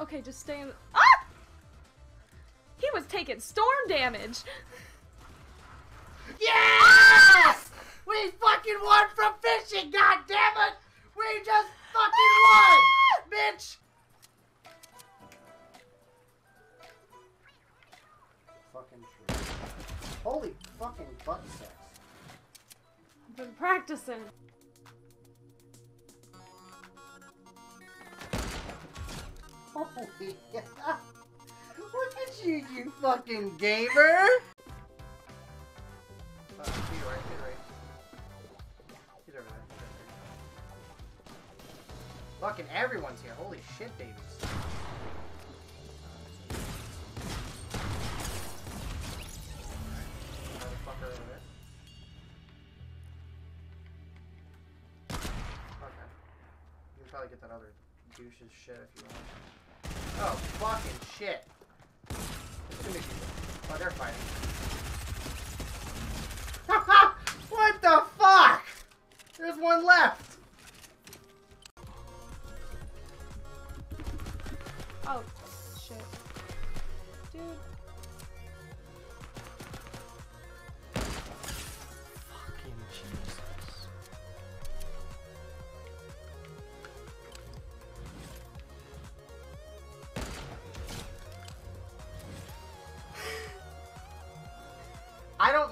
Okay, just stay in. Ah! He was taking storm damage. Yes! We fucking won from fishing, god damn it! We just fucking won! Bitch! Fucking true. Holy fucking butt sex. I've been practicing. Holy Look at you, you fucking gamer! Fucking everyone's here. Holy shit, babies. Okay. You can probably get that other douche's shit if you want. Oh, fucking shit. Oh, they're fighting. what the fuck? There's one left. Oh, shit. Dude.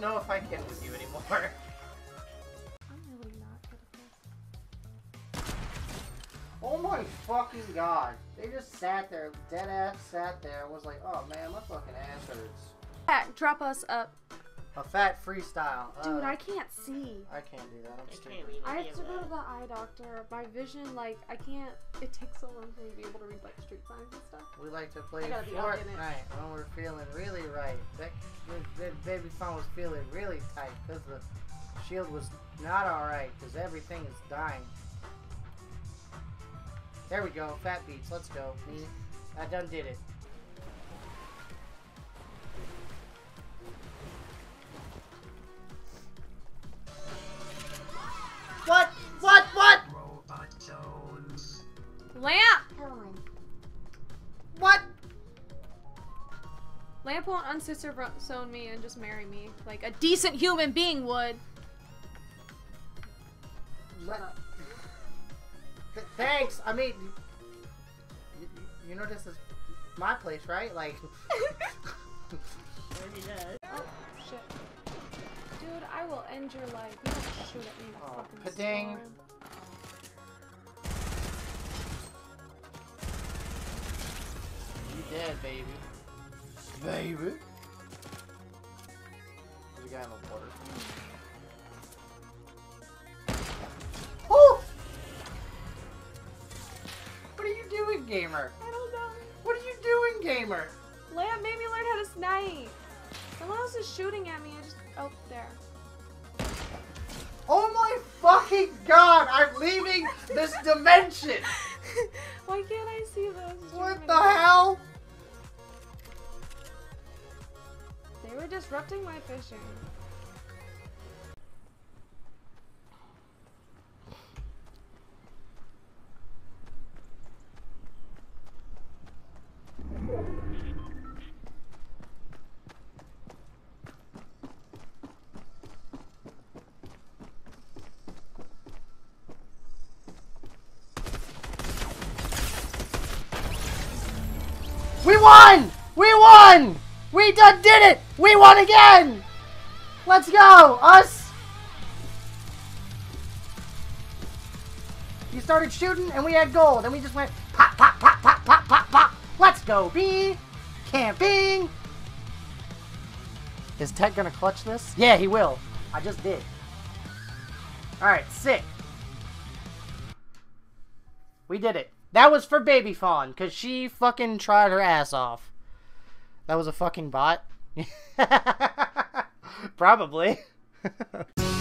Don't know if I can with you anymore. I'm really not good at this. Oh my fucking god. They just sat there, dead ass sat there, and was like, oh man, my fucking ass hurts. Back, drop us up. A fat freestyle. Dude, Uh, I can't see. I can't do that. I'm I stupid. I have to go to the eye doctor. My vision, like, I can't. It takes so long for me to be able to read, like, street signs and stuff. We like to play I gotta be up in it. Fortnite when we're feeling really right. That, that, that Baby Fawn was feeling really tight because the shield was not alright because everything is dying. There we go, fat beats. Let's go. I done did it. What? What? What? Lamp! What? Lamp won't unsister zone me and just marry me like a decent human being would. Let- Th- Thanks. I mean, you, you know this is my place, right? Like, Already does. Oh, shit. Dude, I will end your life. You don't shoot at me in a Oh, fucking pa-ding. storm. you dead, baby. Baby. There's a guy in the water. Oh! What are you doing, gamer? I don't know. What are you doing, gamer? Lamp made me learn how to snipe. Someone else is shooting at me. I just. Oh, there. Fucking god! I'm leaving this dimension! Why can't I see those? What the hell? They were disrupting my fishing. We won! We won! We done did it! We won again! Let's go! Us! You started shooting and we had gold and we just went pop, pop, pop, pop, pop, pop, pop. Let's go, B! Camping! Is Ted gonna clutch this? Yeah, he will. I just did. Alright, sick. We did it. That was for Baby Fawn, because she fucking tried her ass off. That was a fucking bot? Probably.